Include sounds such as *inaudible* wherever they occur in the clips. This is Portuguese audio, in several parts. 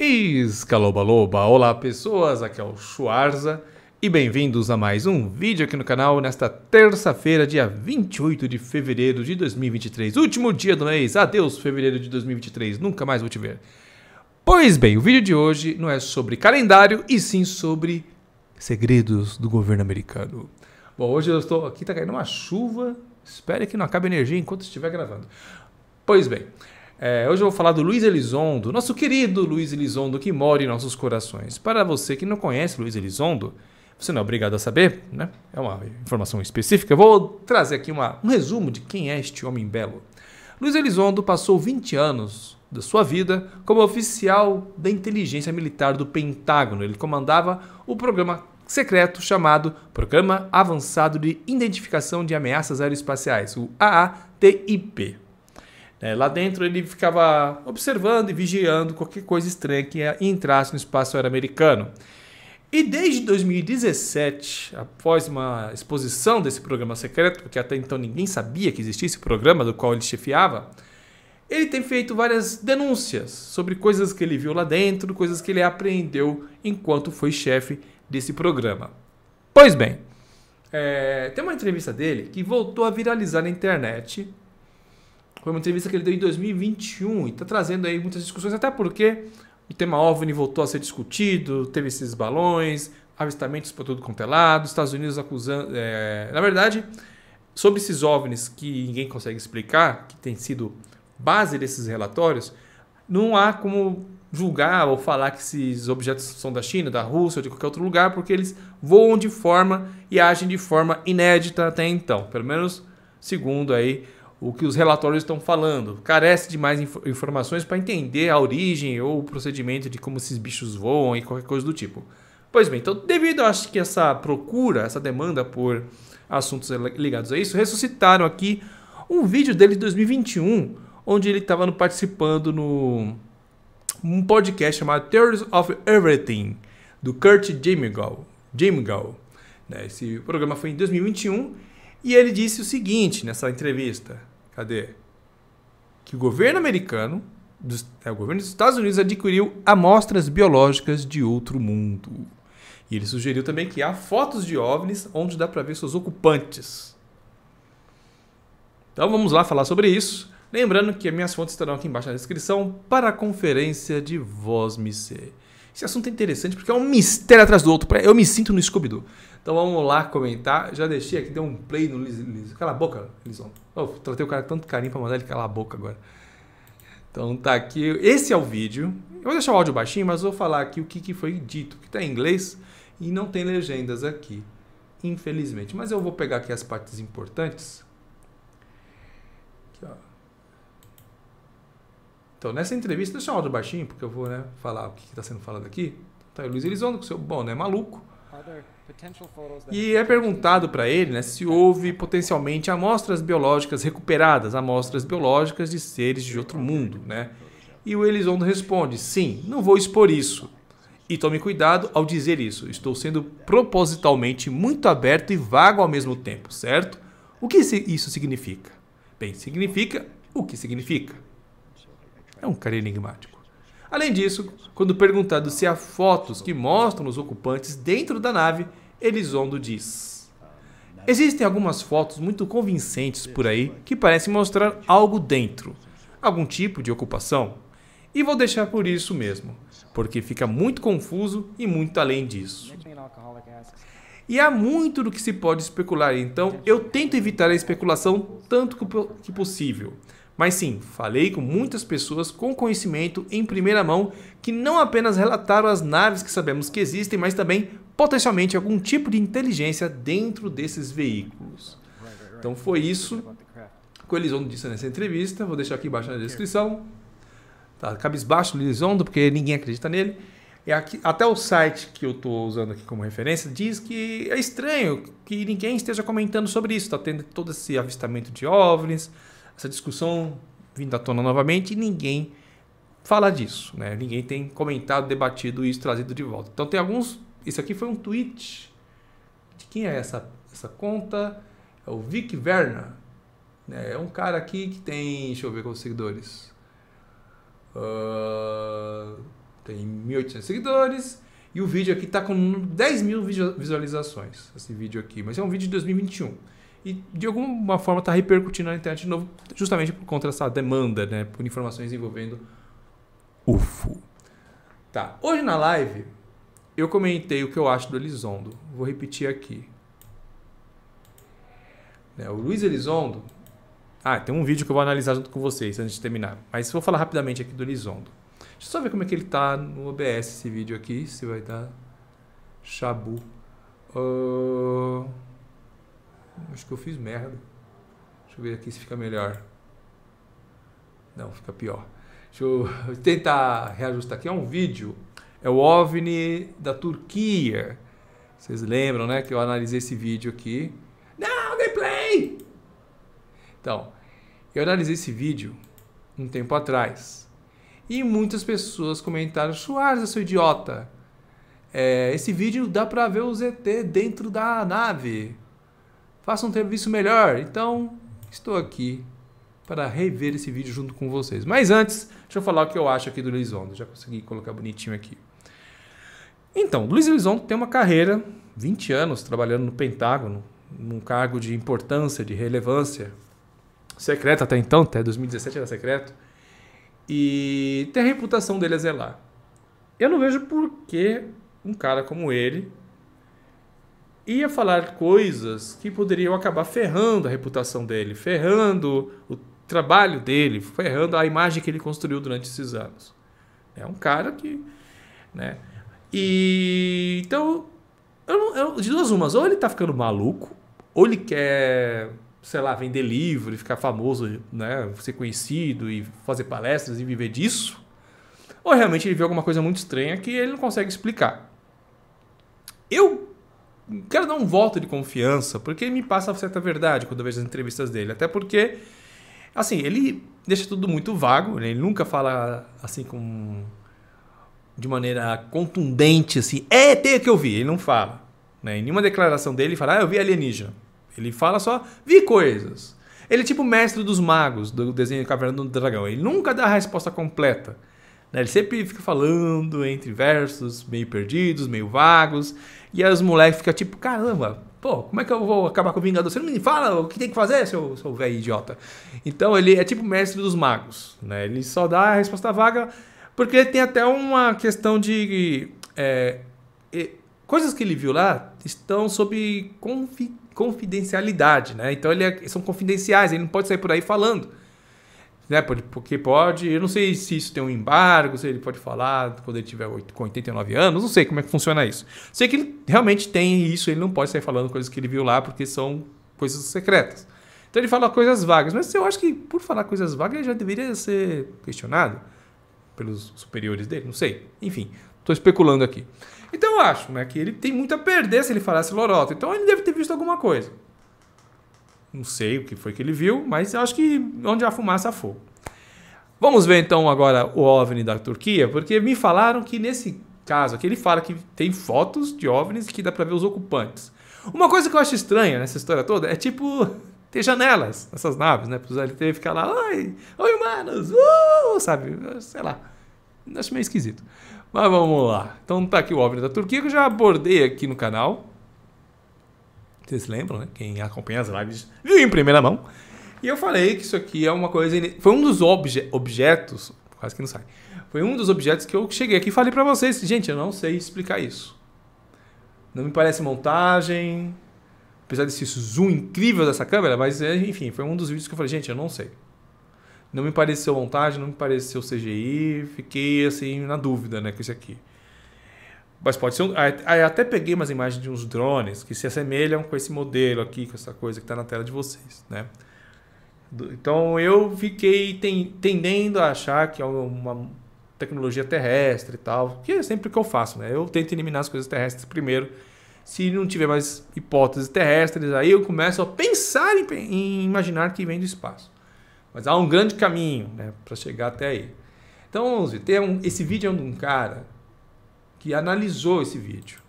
Escalobaloba, olá pessoas, aqui é o Schwarza e bem-vindos a mais um vídeo aqui no canal nesta terça-feira, dia 28 de fevereiro de 2023, último dia do mês, adeus fevereiro de 2023, nunca mais vou te ver. Pois bem, o vídeo de hoje não é sobre calendário e sim sobre segredos do governo americano. Bom, hoje eu estou aqui, tá caindo uma chuva, espere que não acabe a energia enquanto estiver gravando. Pois bem, é, hoje eu vou falar do Luiz Elizondo, nosso querido Luiz Elizondo que mora em nossos corações. Para você que não conhece Luiz Elizondo, você não é obrigado a saber, né? É uma informação específica. Eu vou trazer aqui uma, um resumo de quem é este homem belo. Luiz Elizondo passou 20 anos da sua vida como oficial da inteligência militar do Pentágono. Ele comandava o programa secreto chamado Programa Avançado de Identificação de Ameaças Aeroespaciais, o AATIP. É, lá dentro ele ficava observando e vigiando qualquer coisa estranha que entrasse no espaço aéreo americano. E desde 2017, após uma exposição desse programa secreto, porque até então ninguém sabia que existia esse programa do qual ele chefiava, ele tem feito várias denúncias sobre coisas que ele viu lá dentro, coisas que ele aprendeu enquanto foi chefe desse programa. Pois bem, é, tem uma entrevista dele que voltou a viralizar na internet foi uma entrevista que ele deu em 2021 e está trazendo aí muitas discussões, até porque o tema OVNI voltou a ser discutido, teve esses balões, avistamentos para tudo quanto é lado, Estados Unidos acusando. É, na verdade, sobre esses OVNIs que ninguém consegue explicar, que tem sido base desses relatórios, não há como julgar ou falar que esses objetos são da China, da Rússia ou de qualquer outro lugar, porque eles voam de forma e agem de forma inédita até então, pelo menos segundo aí o que os relatórios estão falando. Carece de mais inf informações para entender a origem ou o procedimento de como esses bichos voam e qualquer coisa do tipo. Pois bem, então devido acho que essa procura, essa demanda por assuntos ligados a isso, ressuscitaram aqui um vídeo dele de 2021, onde ele estava participando no um podcast chamado Theories of Everything, do Kurt Jamigal. Jamigal. Né? Esse programa foi em 2021 e ele disse o seguinte nessa entrevista: cadê? Que o governo americano, dos, é, o governo dos Estados Unidos adquiriu amostras biológicas de outro mundo. E ele sugeriu também que há fotos de OVNIs onde dá para ver seus ocupantes. Então vamos lá falar sobre isso. Lembrando que as minhas fontes estarão aqui embaixo na descrição para a conferência de Voz Missê. Esse assunto é interessante porque é um mistério atrás do outro. Eu me sinto no Scooby-Doo. Então vamos lá comentar. Já deixei aqui, deu um play no Liz. Cala a boca, Lison. Oh, tratei o cara tanto carinho para mandar ele calar a boca agora. Então tá aqui. Esse é o vídeo. Eu vou deixar o áudio baixinho, mas vou falar aqui o que, que foi dito, que está em inglês e não tem legendas aqui, infelizmente. Mas eu vou pegar aqui as partes importantes. Aqui, ó. Então, nessa entrevista, deixa o áudio baixinho, porque eu vou né, falar o que está sendo falado aqui. Tá aí o Luiz Elizondo com seu boné maluco. E é perguntado para ele né, se houve potencialmente amostras biológicas recuperadas, amostras biológicas de seres de outro mundo. Né? E o Elizondo responde: sim, não vou expor isso. E tome cuidado ao dizer isso. Estou sendo propositalmente muito aberto e vago ao mesmo tempo, certo? O que isso significa? Bem, significa o que significa. É um cara enigmático. Além disso, quando perguntado se há fotos que mostram os ocupantes dentro da nave, Elizondo diz: Existem algumas fotos muito convincentes por aí que parecem mostrar algo dentro, algum tipo de ocupação. E vou deixar por isso mesmo, porque fica muito confuso e muito além disso. E há muito do que se pode especular, então eu tento evitar a especulação tanto que possível. Mas sim, falei com muitas pessoas com conhecimento em primeira mão que não apenas relataram as naves que sabemos que existem, mas também potencialmente algum tipo de inteligência dentro desses veículos. Então foi isso que o Elizondo disse nessa entrevista. Vou deixar aqui embaixo na descrição. Tá, cabisbaixo do Elizondo, porque ninguém acredita nele. E aqui, até o site que eu estou usando aqui como referência diz que é estranho que ninguém esteja comentando sobre isso. Está tendo todo esse avistamento de OVNIs essa discussão vindo à tona novamente e ninguém fala disso, né? Ninguém tem comentado, debatido isso, trazido de volta. Então tem alguns. Isso aqui foi um tweet. De quem é essa, essa conta? É o Vic Verna. Né? É um cara aqui que tem. Deixa eu ver quantos seguidores. Uh, tem 1.800 seguidores. E o vídeo aqui está com 10 mil visualizações, esse vídeo aqui. Mas é um vídeo de 2021. E de alguma forma está repercutindo na internet de novo, justamente por conta dessa demanda, né? Por informações envolvendo UFO. Tá. Hoje na live, eu comentei o que eu acho do Elizondo. Vou repetir aqui. Né, o Luiz Elizondo. Ah, tem um vídeo que eu vou analisar junto com vocês antes de terminar. Mas vou falar rapidamente aqui do Elizondo. Deixa eu só ver como é que ele tá no OBS esse vídeo aqui. Se vai dar. Chabu. Uh... Acho que eu fiz merda. Deixa eu ver aqui se fica melhor. Não, fica pior. Deixa eu *laughs* tentar reajustar aqui. É um vídeo. É o OVNI da Turquia. Vocês lembram, né? Que eu analisei esse vídeo aqui. Não, gameplay! Então, eu analisei esse vídeo um tempo atrás. E muitas pessoas comentaram: Schwarza, seu idiota. É, esse vídeo dá pra ver o ZT dentro da nave. Faça um serviço melhor. Então, estou aqui para rever esse vídeo junto com vocês. Mas antes, deixa eu falar o que eu acho aqui do Elizondo. Já consegui colocar bonitinho aqui. Então, Luiz Elizondo tem uma carreira, 20 anos trabalhando no Pentágono, num cargo de importância, de relevância, secreto até então, até 2017 era secreto, e tem a reputação dele a zelar. Eu não vejo por que um cara como ele ia falar coisas que poderiam acabar ferrando a reputação dele, ferrando o trabalho dele, ferrando a imagem que ele construiu durante esses anos. É um cara que, né? E então, eu, eu, de duas umas, ou ele tá ficando maluco, ou ele quer, sei lá, vender livro e ficar famoso, né, ser conhecido e fazer palestras e viver disso, ou realmente ele viu alguma coisa muito estranha que ele não consegue explicar. Eu quero dar um voto de confiança, porque me passa certa verdade quando eu vejo as entrevistas dele, até porque Assim, ele deixa tudo muito vago, né? ele nunca fala assim com de maneira contundente assim, é ET que eu vi, ele não fala. Né? Em nenhuma declaração dele ele fala, ah, eu vi alienígena. Ele fala só, vi coisas. Ele é tipo o mestre dos magos do desenho Caverna do Dragão. Ele nunca dá a resposta completa. Né? Ele sempre fica falando entre versos meio perdidos, meio vagos. E aí os moleques ficam tipo, caramba, Pô, como é que eu vou acabar com o Vingador? Você não me fala o que tem que fazer, seu, seu velho idiota. Então ele é tipo mestre dos magos, né? Ele só dá a resposta vaga porque ele tem até uma questão de... É, é, coisas que ele viu lá estão sob confi confidencialidade, né? Então ele é, são confidenciais, ele não pode sair por aí falando né? Porque pode, eu não sei se isso tem um embargo, se ele pode falar quando ele tiver com 89 anos, não sei como é que funciona isso. Sei que ele realmente tem isso, ele não pode sair falando coisas que ele viu lá porque são coisas secretas. Então ele fala coisas vagas, mas eu acho que por falar coisas vagas ele já deveria ser questionado pelos superiores dele, não sei. Enfim, estou especulando aqui. Então eu acho né, que ele tem muito a perder se ele falasse lorota. Então ele deve ter visto alguma coisa. Não sei o que foi que ele viu, mas eu acho que onde a fumaça for. Vamos ver então agora o OVNI da Turquia, porque me falaram que nesse caso aqui ele fala que tem fotos de OVNIs que dá para ver os ocupantes. Uma coisa que eu acho estranha nessa história toda é tipo *laughs* ter janelas nessas naves, né? Para os ficar lá, oi, oi humanos, uh, sabe? Sei lá. Acho meio esquisito. Mas vamos lá. Então tá aqui o OVNI da Turquia que eu já abordei aqui no canal. Vocês lembram, né? Quem acompanha as lives viu em primeira mão. E eu falei que isso aqui é uma coisa. Foi um dos obje... objetos. Quase que não sai. Foi um dos objetos que eu cheguei aqui e falei para vocês. Gente, eu não sei explicar isso. Não me parece montagem. Apesar desse zoom incrível dessa câmera, mas enfim, foi um dos vídeos que eu falei, gente, eu não sei. Não me pareceu montagem, não me pareceu CGI. Fiquei assim na dúvida, né, com isso aqui. Mas pode ser. Um, até peguei umas imagens de uns drones que se assemelham com esse modelo aqui, com essa coisa que está na tela de vocês, né? Então eu fiquei ten, tendendo a achar que é uma tecnologia terrestre e tal, que é sempre o que eu faço, né? Eu tento eliminar as coisas terrestres primeiro. Se não tiver mais hipóteses terrestres, aí eu começo a pensar em, em imaginar que vem do espaço. Mas há um grande caminho né, para chegar até aí. Então. Tem um, esse vídeo é um cara que analisou esse vídeo.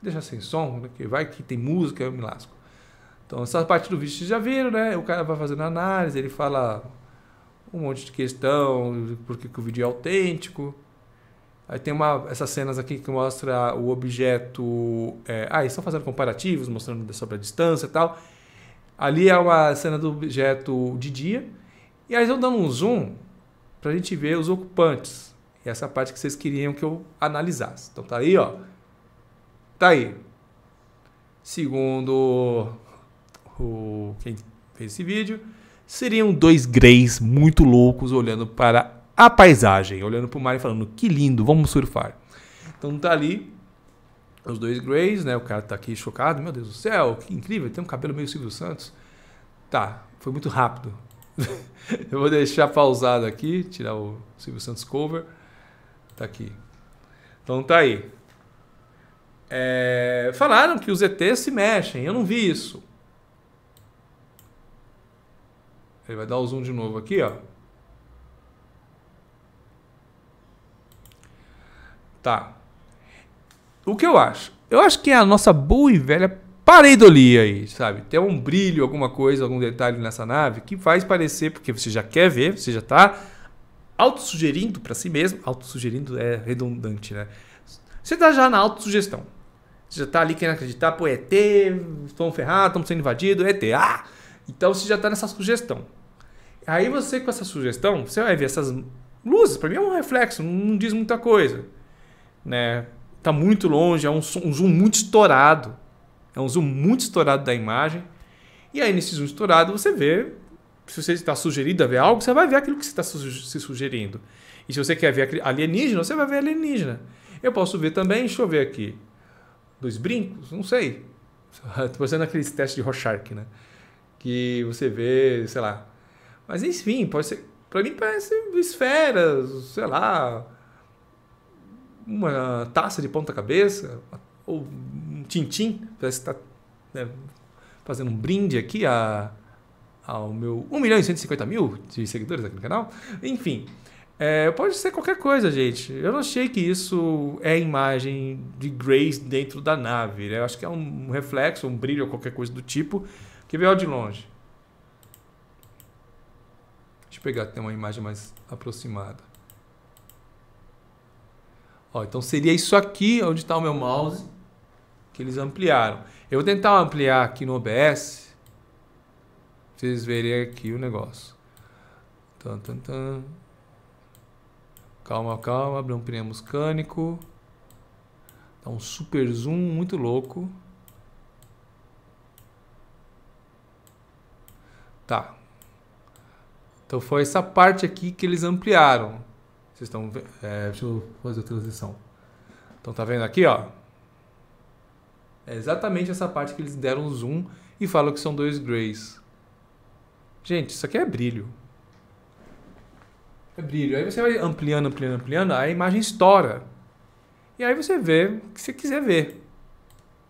Deixa sem som, porque vai que tem música, eu me lasco. Então, essa parte do vídeo vocês já viram, né? O cara vai fazendo análise, ele fala um monte de questão, porque que o vídeo é autêntico. Aí tem uma, essas cenas aqui que mostra o objeto. É, ah, eles estão fazendo comparativos, mostrando sobre a distância e tal. Ali é uma cena do objeto de dia. E aí eu dando um zoom para a gente ver os ocupantes. Essa parte que vocês queriam que eu analisasse. Então tá aí, ó. Tá aí. Segundo o quem fez esse vídeo, seriam dois greys muito loucos olhando para a paisagem, olhando para o mar e falando: "Que lindo, vamos surfar". Então tá ali os dois greys, né? O cara tá aqui chocado, meu Deus do céu, que incrível, tem um cabelo meio Silvio Santos. Tá, foi muito rápido. *laughs* Eu vou deixar pausado aqui, tirar o Silvio Santos cover. Tá aqui. Então tá aí. É, falaram que os ETs se mexem, eu não vi isso. Ele vai dar o zoom de novo aqui, ó. Tá. O que eu acho? Eu acho que é a nossa boa e velha pareidolia aí, sabe? Tem um brilho, alguma coisa, algum detalhe nessa nave que faz parecer, porque você já quer ver, você já está autossugerindo para si mesmo. Autossugerindo é redundante, né? Você está já na autossugestão. Você já está ali querendo acreditar, pô, ET, estão ferrados, estamos sendo invadidos, ET, ah! Então você já está nessa sugestão. Aí você, com essa sugestão, você vai ver essas luzes. Para mim é um reflexo, não diz muita coisa. Né? Tá muito longe, é um, um zoom muito estourado. É um zoom muito estourado da imagem. E aí, nesse zoom estourado, você vê. Se você está sugerido a ver algo, você vai ver aquilo que você está se sugerindo. E se você quer ver alienígena, você vai ver alienígena. Eu posso ver também, deixa eu ver aqui. Dois brincos? Não sei. *laughs* Estou fazendo aqueles testes de Rorschach, né? Que você vê, sei lá. Mas enfim, pode ser. Para mim parece esferas, sei lá. Uma taça de ponta-cabeça, ou um tintim, parece que está né, fazendo um brinde aqui a, ao meu 1 milhão e 150 mil de seguidores aqui no canal. Enfim, é, pode ser qualquer coisa, gente. Eu não achei que isso é imagem de Grace dentro da nave. Né? Eu acho que é um reflexo, um brilho ou qualquer coisa do tipo que veio de longe. Deixa eu pegar até uma imagem mais aproximada. Ó, então seria isso aqui onde está o meu mouse que eles ampliaram. Eu vou tentar ampliar aqui no OBS. Vocês verem aqui o negócio. Tan, tan, tan. Calma, calma. Abrir um pneu mecânico. Dá um super zoom muito louco. Tá. Então foi essa parte aqui que eles ampliaram. Vocês estão vendo? É, deixa eu fazer a transição. Então tá vendo aqui, ó? É exatamente essa parte que eles deram zoom e falam que são dois grays. Gente, isso aqui é brilho. É brilho. Aí você vai ampliando, ampliando, ampliando, a imagem estoura. E aí você vê o que você quiser ver.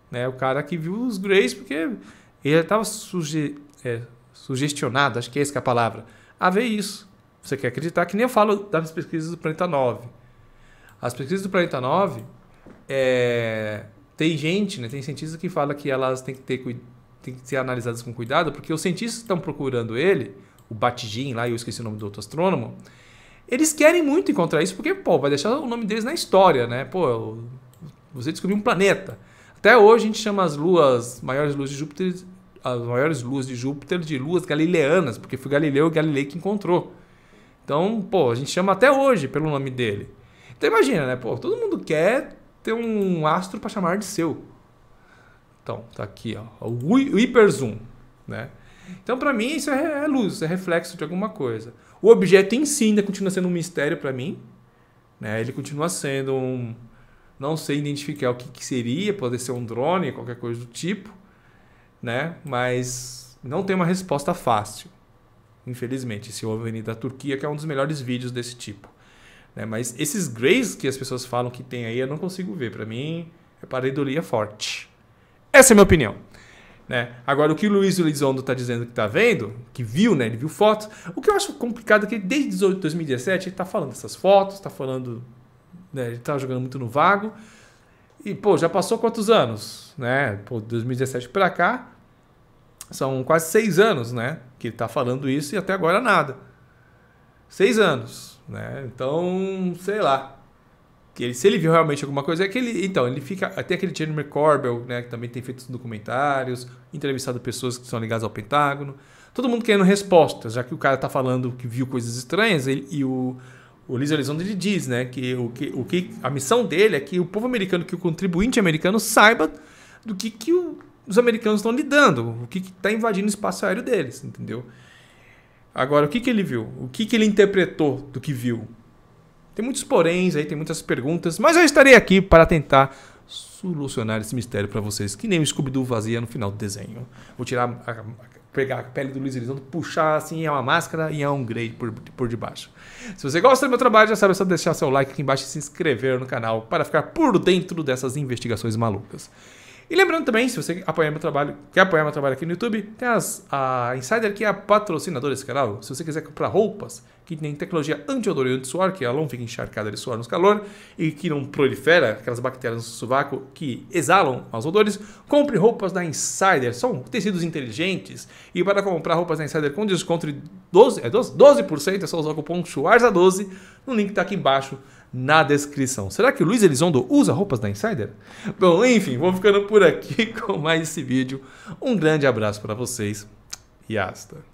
Né? O cara que viu os grays porque ele estava suge é, sugestionado, acho que é essa que é a palavra, a ver isso. Você quer acreditar que nem eu falo das pesquisas do Planeta 9. As pesquisas do Planeta 9 é, tem gente, né, tem cientistas que fala que elas têm que, ter, têm que ser analisadas com cuidado, porque os cientistas estão procurando ele, o Batijin lá, eu esqueci o nome do outro astrônomo, eles querem muito encontrar isso, porque, pô, vai deixar o nome deles na história, né? Pô, você descobriu um planeta. Até hoje a gente chama as luas, maiores luas de Júpiter, as maiores luas de Júpiter de luas galileanas, porque foi Galileu e Galilei que encontrou. Então, pô, a gente chama até hoje pelo nome dele. Então imagina, né? Pô, todo mundo quer ter um astro para chamar de seu. Então, tá aqui, ó, o hiperzoom, né? Então, para mim, isso é, é luz, é reflexo de alguma coisa. O objeto em si ainda continua sendo um mistério para mim, né? Ele continua sendo um não sei identificar o que, que seria, pode ser um drone, qualquer coisa do tipo, né? Mas não tem uma resposta fácil. Infelizmente, esse OVNI da Turquia, que é um dos melhores vídeos desse tipo. Né? Mas esses grays que as pessoas falam que tem aí, eu não consigo ver. Para mim, é pareidolia forte. Essa é a minha opinião. Né? Agora, o que o Luiz Elizondo está dizendo que está vendo, que viu, né? ele viu fotos, o que eu acho complicado é que desde 2017 ele está falando dessas fotos, está falando, né? ele está jogando muito no vago. E, pô, já passou quantos anos? Né? Pô, 2017 para cá, são quase seis anos né? que ele está falando isso e até agora nada. Seis anos. Né? Então, sei lá. Que ele, se ele viu realmente alguma coisa, é que ele. Então, ele fica. Até aquele Jeremy Corbell, né? Que também tem feito documentários, entrevistado pessoas que são ligadas ao Pentágono. Todo mundo querendo respostas, já que o cara tá falando que viu coisas estranhas, ele, e o. O Liz Elizondo ele diz, né, que o, que o que a missão dele é que o povo americano, que o contribuinte americano saiba do que, que o, os americanos estão lidando, o que está invadindo o espaço aéreo deles, entendeu? Agora, o que, que ele viu? O que, que ele interpretou do que viu? Tem muitos poréns aí, tem muitas perguntas, mas eu estarei aqui para tentar solucionar esse mistério para vocês, que nem o Scooby-Doo vazia no final do desenho. Vou tirar, a, a, pegar a pele do Luiz Elizondo, puxar assim, é uma máscara e é um grey por, por debaixo. Se você gosta do meu trabalho, já sabe, é só deixar seu like aqui embaixo e se inscrever no canal para ficar por dentro dessas investigações malucas. E lembrando também, se você apoiar meu trabalho, quer apoiar meu trabalho aqui no YouTube, tem as, a Insider que é a patrocinadora desse canal. Se você quiser comprar roupas que tem tecnologia anti-odor e anti-suor, que ela não fica encharcada de suor no calor e que não prolifera aquelas bactérias no sovaco que exalam os odores, compre roupas da Insider. São tecidos inteligentes e para comprar roupas da Insider com desconto de 12%, é 12%, 12% é só usar o cupom SCHWARZA12 no link que está aqui embaixo na descrição. Será que o Luiz Elizondo usa roupas da Insider? Bom, enfim, vou ficando por aqui *laughs* com mais esse vídeo. Um grande abraço para vocês e hasta.